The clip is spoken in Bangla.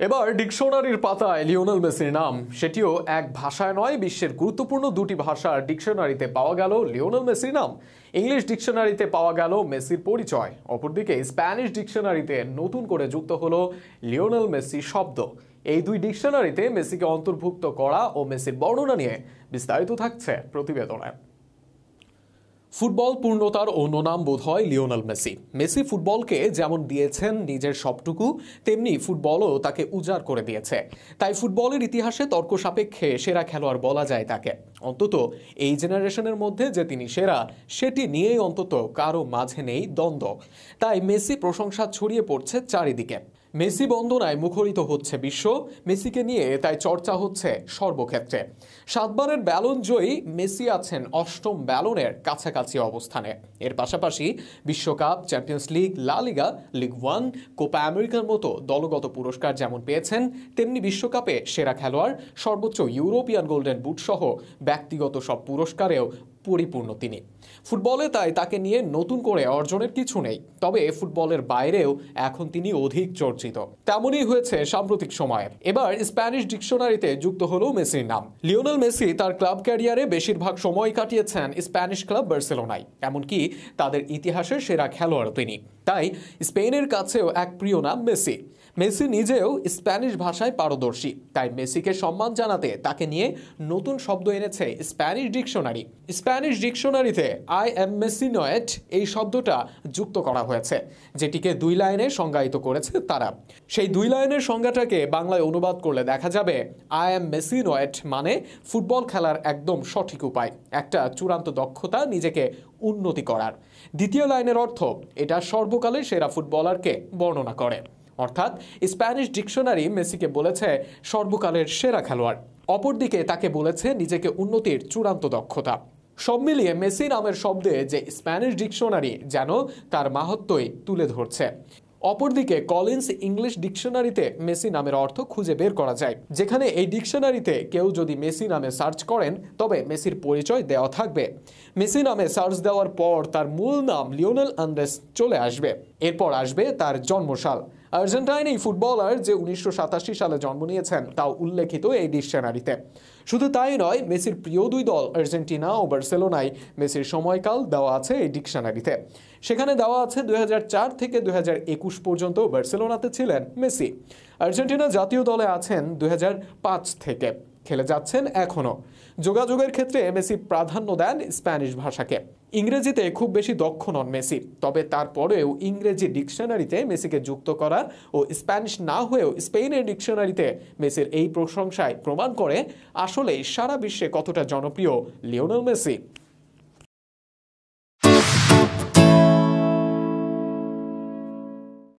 এবার ডিকশনারির পাতায় লিওনেল মেসির নাম। সেটিও এক ভাষায় নয়, বিশ্বের গুরুত্বপূর্ণ দুটি ভাষার ডিকশনারিতে পাওয়া গেল লিওনেল মেসির নাম। ইংলিশ ডিকশনারিতে পাওয়া গেল মেসির পরিচয়। অপরদিকে স্প্যানিশ ডিকশনারিতে নতুন করে যুক্ত হলো লিওনেল মেসি শব্দ। এই দুই ডিকশনারিতে মেসিকে অন্তর্ভুক্ত করা ও মেসির বর্ণনা নিয়ে বিস্তারিত থাকছে প্রতিবেদনে। ফুটবল পূর্ণতার অন্য নাম বোধ হয় লিওনাল মেসি। মেসি ফুটবলকে যেমন দিয়েছেন নিজের সবটুকু, তেমনি ফুটবলও তাকে উজাড় করে দিয়েছে। তাই ফুটবলের ইতিহাসে তর্ক সাপেক্ষে সেরা খেলোয়াড় বলা যায় তাকে। অন্তত এই জেনারেশনের মধ্যে যে তিনি সেরা, সেটি নিয়েই অন্তত কারও মাঝে নেই দ্বন্দ্ব। তাই মেসি প্রশংসা ছড়িয়ে পড়ছে চারিদিকে। মেসি বন্দনায় মুখরিত হচ্ছে বিশ্ব, মেসিকে নিয়ে তাই চর্চা হচ্ছে সর্বক্ষেত্রে। সাতবারের ব্যালন জয়ী মেসি আছেন অষ্টম ব্যালনের কাছাকাছি অবস্থানে। এর পাশাপাশি বিশ্বকাপ, চ্যাম্পিয়ন্স লিগ, লা লিগা, লিগ ওয়ান, কোপা আমেরিকার মতো দলগত পুরস্কার যেমন পেয়েছেন, তেমনি বিশ্বকাপে সেরা খেলোয়াড়, সর্বোচ্চ ইউরোপিয়ান গোল্ডেন বুট সহ ব্যক্তিগত সব পুরস্কারেও পরিপূর্ণ তিনি। ফুটবলে তাই তাকে নিয়ে নতুন করে অর্জনের কিছু নেই, তবে ফুটবলের বাইরেও এখন তিনি অধিক চর্চিত। তেমনই হয়েছে সাম্প্রতিক সময়ে। এবার স্প্যানিশ ডিকশনারিতে যুক্ত হলো মেসির নাম। লিওনেল মেসি তার ক্লাব ক্যারিয়ারে বেশিরভাগ সময় কাটিয়েছেন স্প্যানিশ ক্লাব বার্সেলোনায়, এমনকি তাদের ইতিহাসের সেরা খেলোয়াড় তিনি। তাই স্পেনের কাছেও এক প্রিয় নাম মেসি। মেসি নিজেও স্প্যানিশ ভাষায় পারদর্শী, তাই মেসিকে সম্মান জানাতে তাকে নিয়ে নতুন শব্দ এনেছে স্প্যানিশ ডিকশনারি। স্প্যানিশ ডিকশনারিতে আই এম মেসি নয়েট এই শব্দটা যুক্ত করা হয়েছে, যেটিকে দুই লাইনে সংজ্ঞায়িত করেছে তারা। সেই দুই লাইনের সংজ্ঞাটাকে বাংলায় অনুবাদ করলে দেখা যাবে আই এম মেসি নয়েট মানে ফুটবল খেলার একদম সঠিক উপায়, একটা চূড়ান্ত দক্ষতা নিজেকে উন্নতি করার। দ্বিতীয় লাইনের অর্থ, এটা সর্বকালের সেরা ফুটবলারকে বর্ণনা করে। অর্থাৎ, স্প্যানিশ ডিকশনারি মেসিকে বলেছে সর্বকালের সেরা খেলোয়াড়। অপরদিকে তাকে বলেছে নিজেকে উন্নতির চূড়ান্ত দক্ষতা। সব মিলিয়ে মেসি নামের শব্দে যে স্প্যানিশ ডিকশনারি যেন তার মাহাত্মই তুলে ধরছে। অপরদিকে কলিন্স ইংলিশ ডিকশনারিতে মেসি নামের অর্থ খুঁজে বের করা যায়। যেখানে এই ডিকশনারিতে কেউ যদি মেসি নামে সার্চ করেন, তবে মেসির পরিচয় দেওয়া থাকবে। মেসি নামে সার্চ দেওয়ার পর তার মূল নাম লিওনেল আন্দ্রেস চলে আসবে। এরপর আসবে তার জন্মসাল। আর্জেন্টাইন এই ফুটবলার যে উনিশশো সাতাশি সালে জন্ম নিয়েছেন, তাও উল্লেখিত এই ডিকশনারিতে শুধু তাই নয়, মেসির প্রিয় দুই দল, আর্জেন্টিনা ও বার্সেলোনায় মেসির সময়কাল দেওয়া আছে এই ডিকশনারিতে সেখানে দেওয়া আছে দুই হাজার চার থেকে দুই হাজার একুশ পর্যন্ত বার্সেলোনাতে ছিলেন মেসি। আর্জেন্টিনা জাতীয় দলে আছেন দুই হাজার পাঁচ থেকে। খেলে যাচ্ছেন এখনও। যোগাযোগের ক্ষেত্রে মেসি প্রাধান্য দেন স্প্যানিশ ভাষাকে। ইংরেজিতে খুব বেশি দক্ষ নন মেসি, তবে তারপরেও ইংরেজি ডিকশনারিতে মেসিকে যুক্ত করা ও স্প্যানিশ না হয়েও স্পেনের ডিকশনারিতে মেসির এই প্রশংসায় প্রমাণ করে আসলে সারা বিশ্বে কতটা জনপ্রিয় লিওনেল মেসি।